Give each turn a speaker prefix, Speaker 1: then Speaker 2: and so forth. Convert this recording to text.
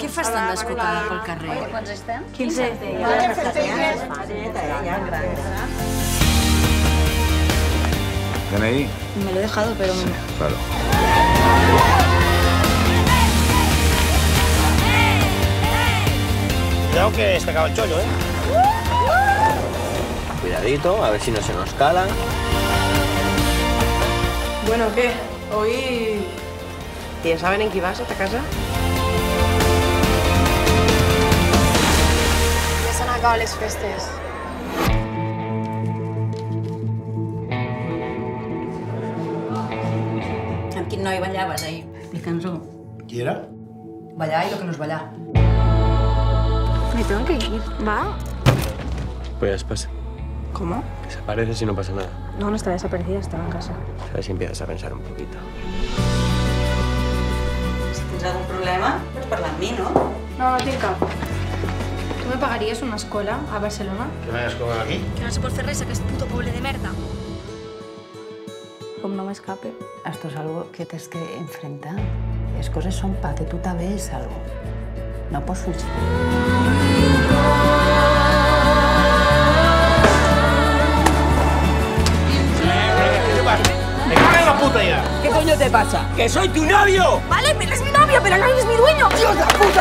Speaker 1: Què fas tan descocada pel carrer?
Speaker 2: Quants estem?
Speaker 1: 15.
Speaker 3: ¿DNI?
Speaker 1: Me lo he dejado, pero...
Speaker 3: Claro.
Speaker 4: Cuidado que se acaba el chollo, ¿eh?
Speaker 5: Cuidadito, a ver si no se nos cala.
Speaker 6: Bueno, ¿qué? Hoy... ¿Ya saben en qué vas a esta casa?
Speaker 2: Ja s'han acabat les festes.
Speaker 1: Amb quin noi ballaves ahir? Explica'ns-ho.
Speaker 4: ¿Qui era?
Speaker 1: Ballar i lo que no és ballar.
Speaker 2: Me tengo que ir. ¿Va?
Speaker 5: Pues pasa.
Speaker 6: ¿Cómo?
Speaker 5: Desapareces y no pasa nada.
Speaker 6: No, no estaba desaparecida, estaba en casa.
Speaker 5: ¿Sabes si empiezas a pensar un poquito?
Speaker 2: Cap. Tu me pagaries una escola a Barcelona?
Speaker 4: ¿Que me hayas colgado aquí?
Speaker 2: Que no se pot fer res, aquest puto poble de merda. Com no m'escape.
Speaker 7: Esto es algo que tienes que enfrentar. Las cosas son para que tú te veas algo. No por fugir.
Speaker 4: ¡Me cago en la puta ya!
Speaker 6: ¿Qué coño te pasa?
Speaker 4: ¡Que soy tu novio!
Speaker 2: Vale, eres mi novio, pero no eres mi dueño.
Speaker 4: ¡Dios la puta